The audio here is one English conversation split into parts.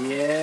Yeah.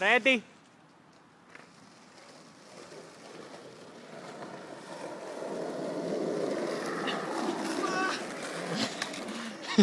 Ready?